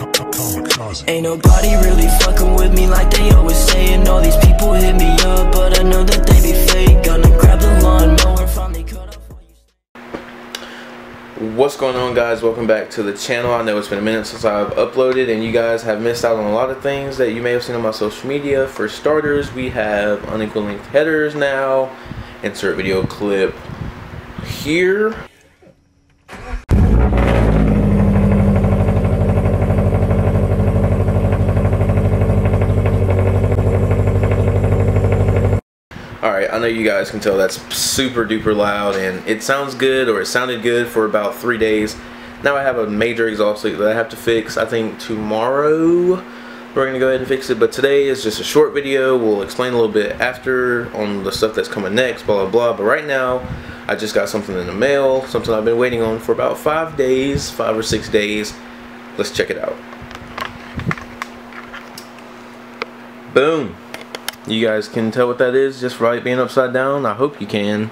Ain't nobody really fucking with me like they always saying. All these people hit me up, but I know that they be fake. Gonna grab the lawnmower, finally cut. What's going on guys? Welcome back to the channel. I know it's been a minute since I've uploaded and you guys have missed out on a lot of things that you may have seen on my social media. For starters, we have unequal length headers now. Insert video clip here. Alright, I know you guys can tell that's super duper loud and it sounds good or it sounded good for about three days. Now I have a major exhaust leak that I have to fix. I think tomorrow we're going to go ahead and fix it. But today is just a short video. We'll explain a little bit after on the stuff that's coming next, blah, blah, blah. But right now, I just got something in the mail, something I've been waiting on for about five days, five or six days. Let's check it out. Boom. You guys can tell what that is just right being upside down. I hope you can.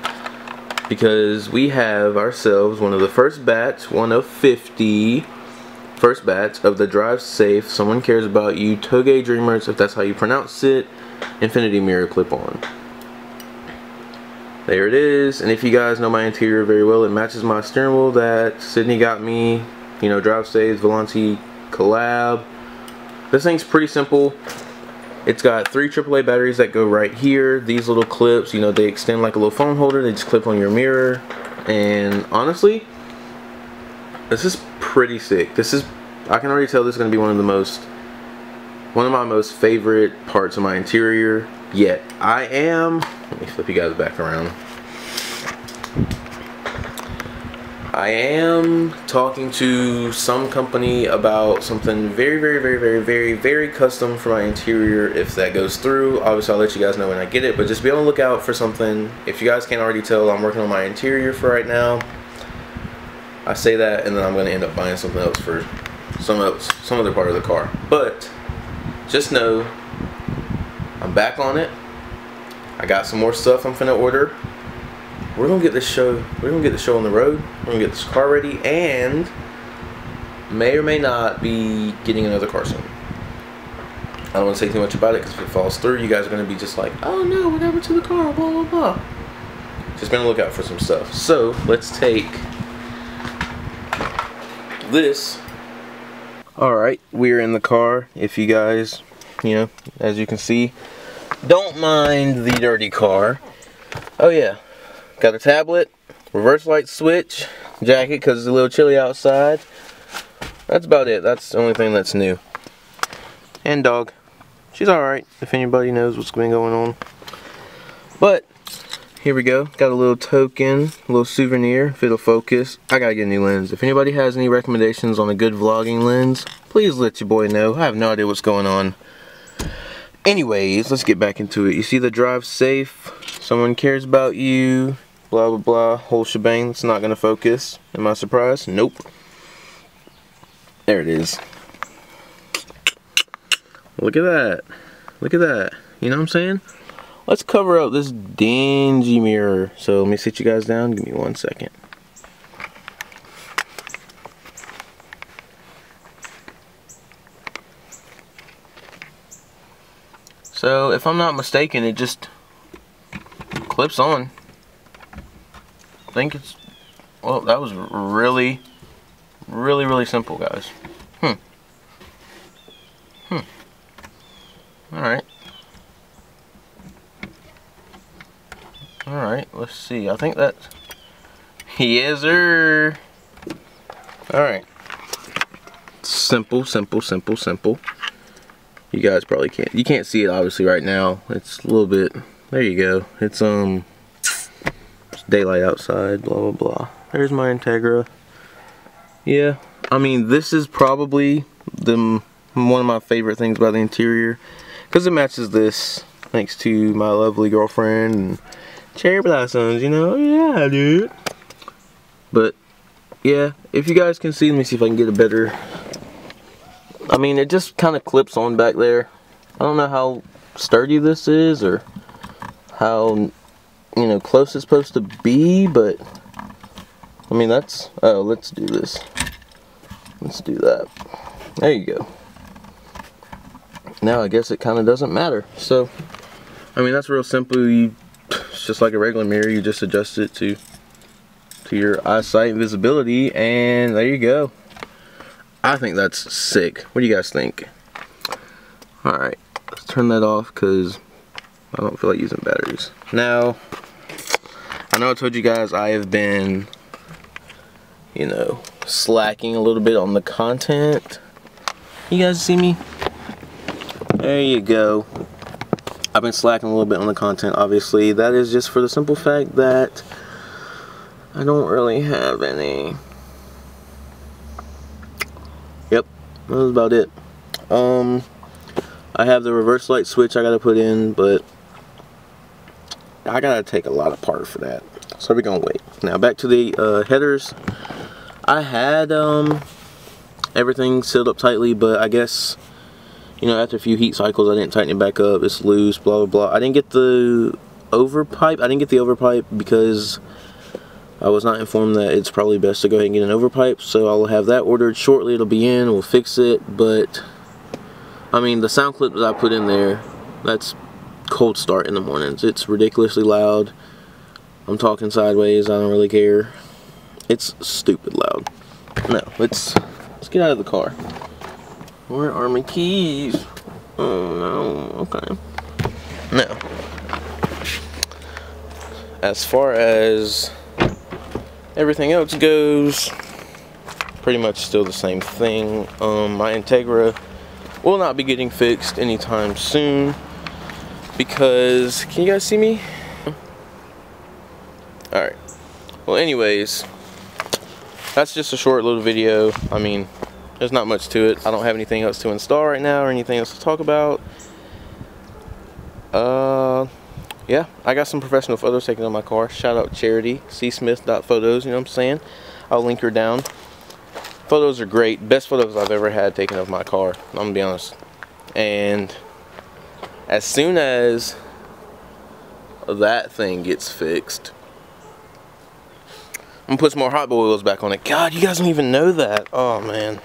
Because we have ourselves one of the first bats, one of 50 first batch of the Drive Safe Someone Cares About You Toge Dreamers, if that's how you pronounce it, Infinity Mirror Clip-On. There it is. And if you guys know my interior very well, it matches my steering wheel that Sydney got me. You know, Drive Safe, Volanti collab. This thing's pretty simple. It's got three AAA batteries that go right here. These little clips, you know, they extend like a little phone holder. They just clip on your mirror. And honestly, this is pretty sick. This is, I can already tell this is going to be one of the most, one of my most favorite parts of my interior yet. I am, let me flip you guys back around. I am talking to some company about something very, very, very, very, very, very custom for my interior. If that goes through, obviously I'll let you guys know when I get it, but just be on the lookout for something. If you guys can't already tell, I'm working on my interior for right now. I say that and then I'm going to end up buying something else for some else, some other part of the car. But just know I'm back on it. I got some more stuff I'm finna order we're gonna get this show we're gonna get the show on the road. We're gonna get this car ready and may or may not be getting another car soon. I don't want to say too much about it because if it falls through you guys are gonna be just like oh no what happened to the car? Blah blah blah. Just be on the lookout for some stuff. So let's take this. Alright we're in the car. If you guys you know as you can see don't mind the dirty car. Oh yeah Got a tablet, reverse light switch, jacket because it's a little chilly outside. That's about it. That's the only thing that's new. And dog. She's alright, if anybody knows what's been going on. But, here we go. Got a little token, a little souvenir, if it'll focus. I gotta get a new lens. If anybody has any recommendations on a good vlogging lens, please let your boy know. I have no idea what's going on. Anyways, let's get back into it. You see the drive safe. Someone cares about you blah blah blah, whole shebang. It's not going to focus. Am I surprised? Nope. There it is. Look at that. Look at that. You know what I'm saying? Let's cover up this dingy mirror. So let me sit you guys down. Give me one second. So if I'm not mistaken, it just clips on think it's, well, that was really, really, really simple, guys. Hmm. Hmm. Alright. Alright, let's see. I think that's, yes, sir. Alright. Simple, simple, simple, simple. You guys probably can't, you can't see it obviously right now. It's a little bit, there you go. It's, um, daylight outside, blah, blah, blah. There's my Integra. Yeah, I mean, this is probably the one of my favorite things about the interior because it matches this thanks to my lovely girlfriend and cherry blossoms, you know? Yeah, dude. But, yeah, if you guys can see, let me see if I can get a better... I mean, it just kind of clips on back there. I don't know how sturdy this is or how you know, close it's supposed to be, but I mean, that's, oh, let's do this. Let's do that. There you go. Now I guess it kind of doesn't matter. So, I mean that's real simple. You, it's just like a regular mirror. You just adjust it to to your eyesight and visibility, and there you go. I think that's sick. What do you guys think? All right, let's turn that off because I don't feel like using batteries. Now, I know I told you guys I have been, you know, slacking a little bit on the content. You guys see me? There you go. I've been slacking a little bit on the content, obviously. That is just for the simple fact that I don't really have any. Yep, that was about it. Um, I have the reverse light switch I gotta put in, but I gotta take a lot apart for that. So we're gonna wait. Now back to the uh, headers. I had um, everything sealed up tightly, but I guess you know after a few heat cycles I didn't tighten it back up. It's loose, blah blah blah. I didn't get the overpipe. I didn't get the overpipe because I was not informed that it's probably best to go ahead and get an overpipe. So I'll have that ordered shortly. It'll be in. We'll fix it. But I mean the sound clip that I put in there, that's cold start in the mornings. It's ridiculously loud. I'm talking sideways. I don't really care. It's stupid loud. No, let's let's get out of the car. Where are my keys? Oh no. Okay. Now, as far as everything else goes, pretty much still the same thing. Um, my Integra will not be getting fixed anytime soon because can you guys see me? Alright. Well anyways, that's just a short little video. I mean, there's not much to it. I don't have anything else to install right now or anything else to talk about. Uh, yeah, I got some professional photos taken on my car. Shout out Charity, csmith.photos, you know what I'm saying? I'll link her down. Photos are great. Best photos I've ever had taken of my car. I'm gonna be honest. And as soon as that thing gets fixed, I'm gonna put some more hot wheels back on it. God, you guys don't even know that. Oh man.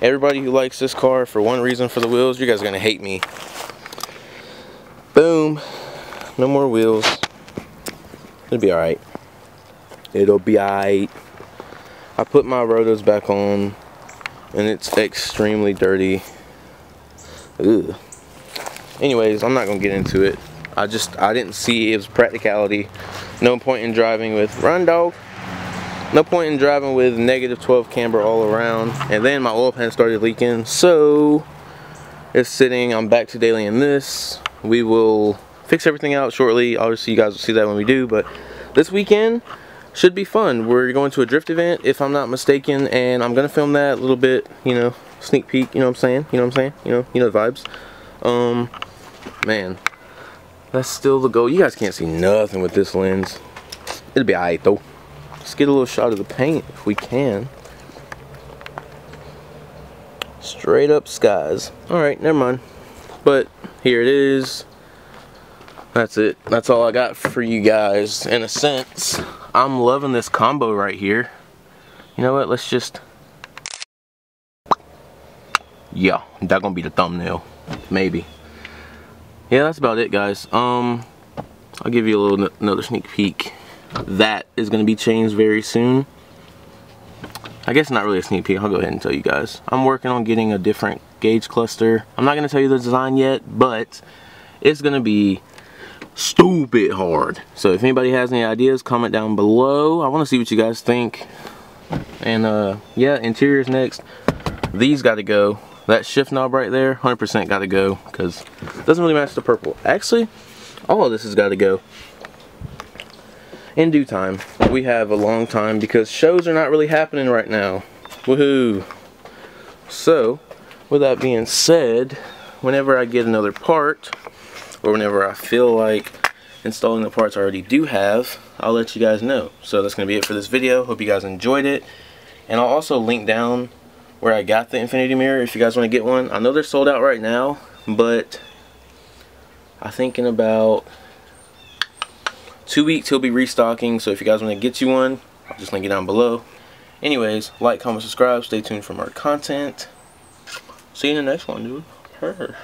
Everybody who likes this car for one reason for the wheels, you guys are gonna hate me. Boom. No more wheels. It'll be alright. It'll be alright. I put my rotos back on and it's extremely dirty. Ugh. Anyways, I'm not gonna get into it. I just I didn't see it was practicality. No point in driving with run dog. No point in driving with negative 12 camber all around. And then my oil pan started leaking. So it's sitting. I'm back to daily in this. We will fix everything out shortly. Obviously you guys will see that when we do. But this weekend should be fun. We're going to a drift event if I'm not mistaken. And I'm to film that a little bit, you know, sneak peek, you know what I'm saying? You know what I'm saying? You know, you know the vibes. Um, man, that's still the goal. You guys can't see nothing with this lens. It'll be alright though. Let's get a little shot of the paint if we can. Straight up skies. Alright, never mind. But here it is. That's it. That's all I got for you guys. In a sense, I'm loving this combo right here. You know what? Let's just... Yeah, that gonna be the thumbnail. Maybe. Yeah, that's about it, guys. Um, I'll give you a little another sneak peek. That is going to be changed very soon. I guess not really a sneak peek. I'll go ahead and tell you guys. I'm working on getting a different gauge cluster. I'm not going to tell you the design yet, but it's going to be stupid hard. So if anybody has any ideas, comment down below. I want to see what you guys think. And uh, yeah, interiors next. These got to go. That shift knob right there, 100% got to go because it doesn't really match the purple. Actually, all of this has got to go. In due time. We have a long time because shows are not really happening right now. Woohoo! So, with that being said, whenever I get another part, or whenever I feel like installing the parts I already do have, I'll let you guys know. So that's to be it for this video. Hope you guys enjoyed it. And I'll also link down where I got the infinity mirror if you guys want to get one. I know they're sold out right now, but I think in about two weeks he'll be restocking. So if you guys want to get you one, I'll just link it down below. Anyways, like, comment, subscribe. Stay tuned for more content. See you in the next one, dude. Her.